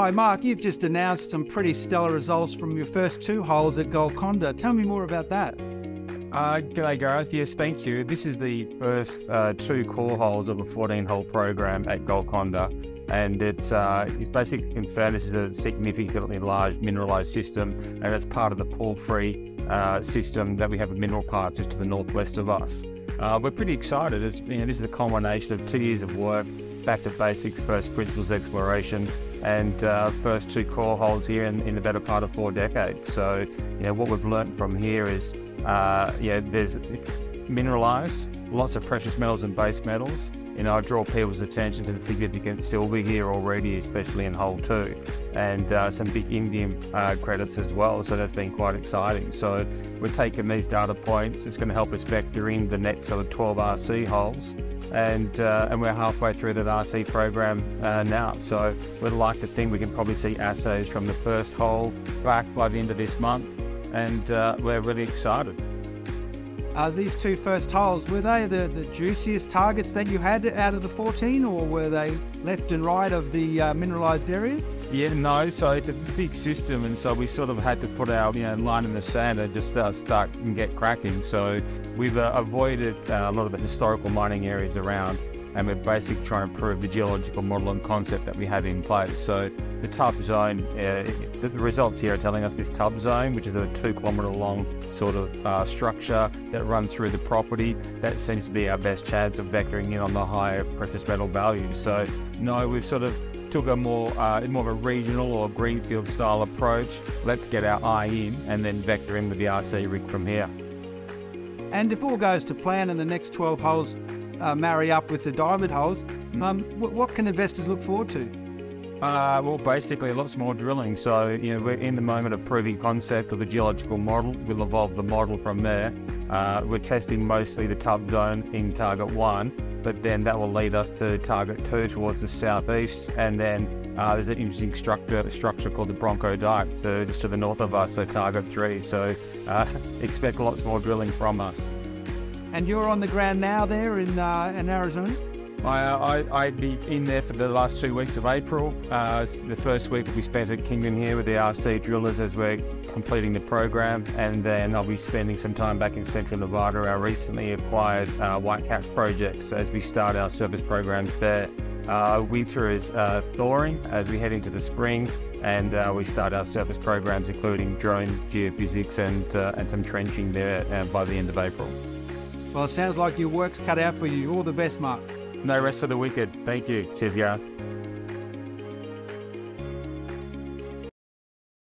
Hi, Mark. You've just announced some pretty stellar results from your first two holes at Golconda. Tell me more about that. Uh, g'day, Gareth. Yes, thank you. This is the first uh, two core holes of a 14 hole program at Golconda. And it's, uh, it's basically confirmed this is a significantly large mineralised system, and it's part of the porphyry uh, system that we have a mineral park just to the northwest of us. Uh, we're pretty excited. It's, you know, this is a culmination of two years of work, back to basics, first principles exploration, and uh, first two core holes here in, in the better part of four decades. So, you know, what we've learned from here is uh, yeah, there's mineralized, lots of precious metals and base metals. You know, I draw people's attention to the significant silver here already, especially in hole two, and uh, some big indium uh, credits as well. So that's been quite exciting. So we're taking these data points. It's going to help us vector in the next sort of 12 RC holes. And, uh, and we're halfway through that RC program uh, now. So we'd like to think we can probably see assays from the first hole back by the end of this month and uh, we're really excited. These two first holes, were they the, the juiciest targets that you had out of the 14, or were they left and right of the uh, mineralised area? Yeah, no. So it's a big system, and so we sort of had to put our you know line in the sand and just uh, start and get cracking. So we've uh, avoided uh, a lot of the historical mining areas around and we're basically trying to improve the geological model and concept that we have in place. So the tub zone, uh, the results here are telling us this tub zone, which is a two kilometre long sort of uh, structure that runs through the property, that seems to be our best chance of vectoring in on the higher precious metal values. So no, we've sort of took a more uh, more of a regional or greenfield style approach. Let's get our eye in and then vector in with the RC rig from here. And if all goes to plan and the next 12 holes, uh, marry up with the diamond holes, mm. um, what can investors look forward to? Uh, well, basically, lots more drilling. So, you know, we're in the moment of proving concept of the geological model. We'll evolve the model from there. Uh, we're testing mostly the tub zone in target one, but then that will lead us to target two towards the southeast. And then uh, there's an interesting structure structure called the Bronco Dike, so just to the north of us, so target three. So, uh, expect lots more drilling from us. And you're on the ground now there in, uh, in Arizona? I, I, I'd be in there for the last two weeks of April. Uh, the first week will be spent at Kingman here with the RC drillers as we're completing the program, and then I'll be spending some time back in Central Nevada, our recently acquired uh, Whitecaps projects, as we start our service programs there. Uh, winter is uh, thawing as we head into the spring, and uh, we start our service programs, including drone geophysics and, uh, and some trenching there uh, by the end of April. Well, it sounds like your work's cut out for you. All the best, Mark. No rest for the wicked. Thank you. Cheers, Gareth.